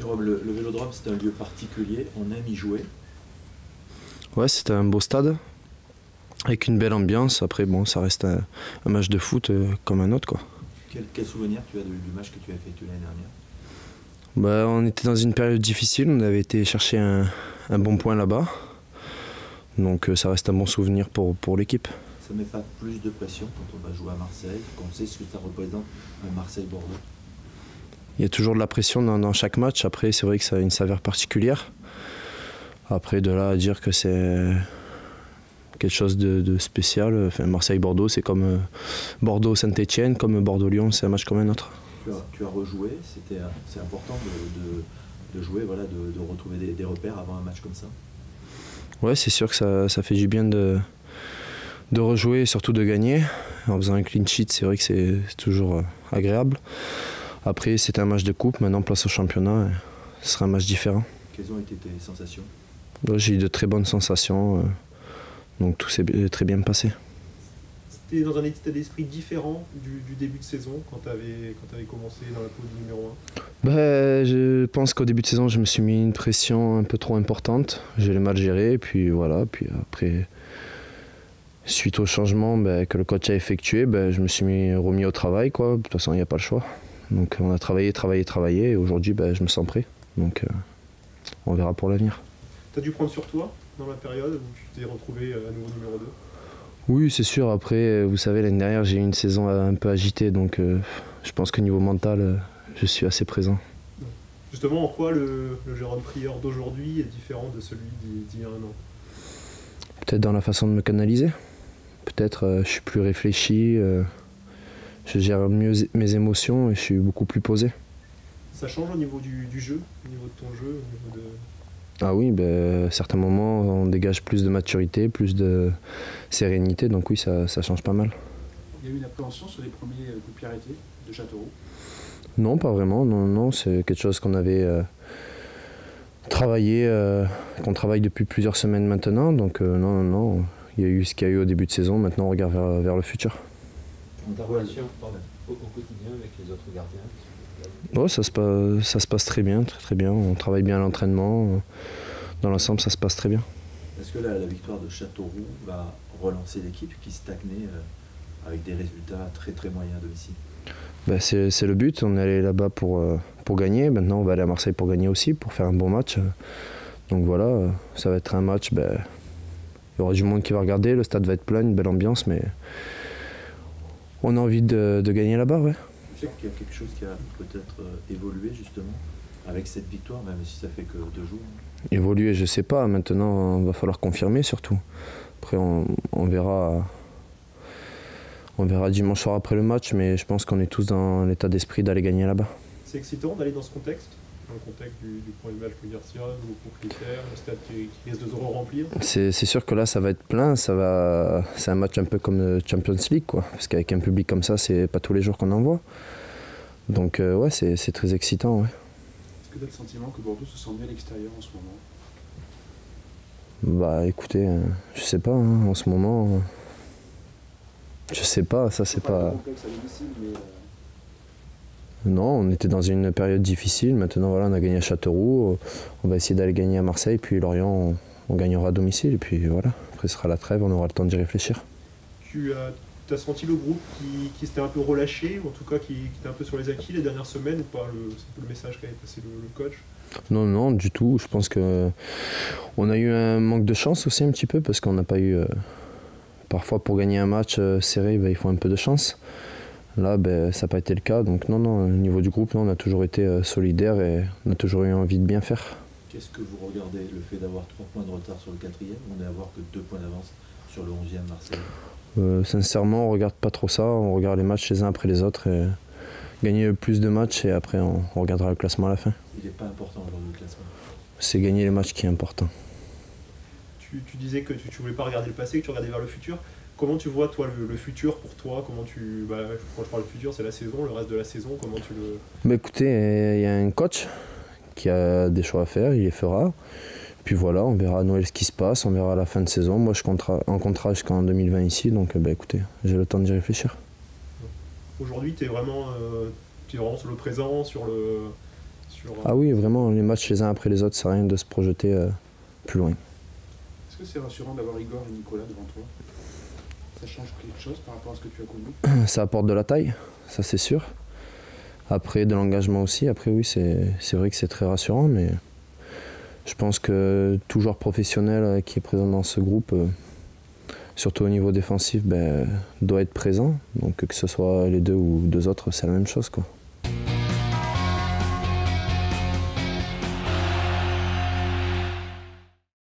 Jérôme, le, le Vélodrome, c'est un lieu particulier, on aime y jouer. Ouais, c'était un beau stade, avec une belle ambiance. Après, bon, ça reste un, un match de foot euh, comme un autre, quoi. Quel, quel souvenir tu as du, du match que tu as effectué l'année dernière? Bah, on était dans une période difficile, on avait été chercher un, un bon point là-bas. Donc euh, ça reste un bon souvenir pour, pour l'équipe. Ça met pas plus de pression quand on va jouer à Marseille, quand on sait ce que ça représente un Marseille-Bordeaux? Il y a toujours de la pression dans, dans chaque match. Après, c'est vrai que ça a une saveur particulière. Après, de là à dire que c'est quelque chose de, de spécial, enfin, Marseille-Bordeaux, c'est comme euh, Bordeaux-Saint-Etienne, comme Bordeaux-Lyon, c'est un match comme un autre. tu as, tu as rejoué, c'était, c'est important de, de- de jouer, voilà, de, retrouver des, des repères avant un match comme ça? Ouais, c'est sûr que ça, ça fait du bien de, de rejouer et surtout de gagner. En faisant un clean sheet, c'est vrai que c'est c'est toujours euh, agréable. Après, c'était un match de coupe, maintenant place au championnat, et ce sera un match différent. Quelles ont été tes sensations? J'ai eu de très bonnes sensations, euh, donc tout s'est très bien passé. C'était dans un état d'esprit différent du, du début de saison quand tu avais, quand avais commencé dans la peau du numéro 1 Ben, je pense qu'au début de saison, je me suis mis une pression un peu trop importante. J'ai le mal géré, et puis voilà. Puis après, suite au changement ben, que le coach a effectué, ben, je me suis mis, remis au travail. Quoi. De toute façon, il n'y a pas le choix. Donc on a travaillé, travaillé, travaillé, et aujourd'hui, ben, je me sens prêt. Donc euh, on verra pour l'avenir. Tu as dû prendre sur toi dans la période où tu t'es retrouvé euh, à nouveau numéro 2 Oui, c'est sûr. Après, euh, vous savez, l'année dernière, j'ai eu une saison un peu agitée, donc euh, je pense qu'au niveau mental, je suis assez présent. Justement, en quoi le, le Jérôme Prieur d'aujourd'hui est différent de celui d'il d'il y a un an? Peut-être dans la façon de me canaliser. Peut-être euh, je suis plus réfléchi, euh, je gère mieux mes émotions et je suis beaucoup plus posé. Ça change au niveau du, du jeu, au niveau de ton jeu, au niveau de... Ah oui, ben, à certains moments, on dégage plus de maturité, plus de sérénité, donc oui, ça, ça change pas mal. Il y a eu une appréhension sur les premiers euh, coups de pied arrêtés de Châteauroux? Non, pas vraiment, non, non, c'est quelque chose qu'on avait euh, travaillé, euh, qu'on travaille depuis plusieurs semaines maintenant, donc euh, non, non, non, il y a eu ce qu'il y a eu au début de saison, maintenant on regarde vers, vers le futur. Ta relation au, au quotidien avec les autres gardiens Bon, ça, se passe, ça se passe très bien, très très bien, on travaille bien à l'entraînement, dans l'ensemble ça se passe très bien. Est-ce que la, la victoire de Châteauroux va relancer l'équipe qui stagnait euh, avec des résultats très très moyens à domicile? Ben, c'est c'est le but, on est allé là-bas pour, euh, pour gagner, maintenant on va aller à Marseille pour gagner aussi, pour faire un bon match. Donc voilà, ça va être un match, ben, il y aura du monde qui va regarder, le stade va être plein, une belle ambiance, mais on a envie de, de gagner là-bas, ouais. Tu sais qu'il y a quelque chose qui a peut-être euh, évolué justement avec cette victoire, même si ça fait que deux jours. Évoluer, je sais pas, maintenant il va falloir confirmer surtout. Après on, on verra. On verra dimanche soir après le match, mais je pense qu'on est tous dans l'état d'esprit d'aller gagner là-bas. C'est excitant d'aller dans ce contexte, dans le contexte du, du premier match contre Garcia, nouveau propriétaire, le stade qui, qui risque de se remplir. C'est sûr que là, ça va être plein. Ça va, c'est un match un peu comme le Champions League, quoi. Parce qu'avec un public comme ça, c'est pas tous les jours qu'on en voit. Donc euh, ouais, c'est très excitant, ouais. Est-ce que tu as le sentiment que Bordeaux se sent mieux à l'extérieur en ce moment? Bah écoutez, euh, je sais pas. hein, en ce moment, euh, je sais pas. Ça c'est Pas pas. de complexe à domicile, mais euh, Non, on était dans une période difficile. Maintenant, voilà, on a gagné à Châteauroux. On va essayer d'aller gagner à Marseille. Puis Lorient, on, on gagnera à domicile. Et puis voilà. Après, ce sera la trêve. On aura le temps d'y réfléchir. Tu as, as senti le groupe qui, qui s'était un peu relâché, ou en tout cas qui, qui était un peu sur les acquis les dernières semaines, ou pas le- peu le message qu'avait passé le, le coach? Non, non, du tout. Je pense que on a eu un manque de chance aussi un petit peu parce qu'on n'a pas eu. euh, parfois, pour gagner un match euh, serré, ben, il faut un peu de chance. Là, ben, ça n'a pas été le cas. Donc, non, non, au niveau du groupe, non, on a toujours été euh, solidaires et on a toujours eu envie de bien faire. Qu'est-ce que vous regardez Le fait d'avoir trois points de retard sur le quatrième? Ou d'avoir que deux points d'avance sur le 11e Marseille Euh, sincèrement, on regarde pas trop ça. On regarde les matchs les uns après les autres et gagner le plus de matchs et après on, on regardera le classement à la fin. Il n'est pas important aujourd'hui le classement. C'est gagner les matchs qui est important. tu, tu disais que tu ne voulais pas regarder le passé, que tu regardais vers le futur. Comment tu vois, toi, le, le futur pour toi? Comment tu. Bah, quand je parle de futur, c'est la saison, le reste de la saison, comment tu le. Mais écoutez, euh, il y a un coach qui a des choix à faire, il les fera. Puis voilà, on verra à Noël ce qui se passe, on verra à la fin de saison. Moi, je suis contra- en contrat jusqu'en 2020 ici, donc euh, bah, écoutez, j'ai le temps d'y réfléchir. Aujourd'hui, tu es, vraiment, euh, t'es vraiment sur le présent, sur le. sur. Ah oui, vraiment, les matchs les uns après les autres, c'est rien de se projeter euh, plus loin. Est-ce que c'est rassurant d'avoir Igor et Nicolas devant toi? Ça change quelque chose par rapport à ce que tu as connu Ça apporte de la taille, ça c'est sûr. Après, de l'engagement aussi. Après, oui, c'est vrai que c'est très rassurant, mais je pense que tout joueur professionnel euh, qui est présent dans ce groupe, euh, surtout au niveau défensif, ben, doit être présent. Donc que ce soit les deux ou deux autres, c'est la même chose.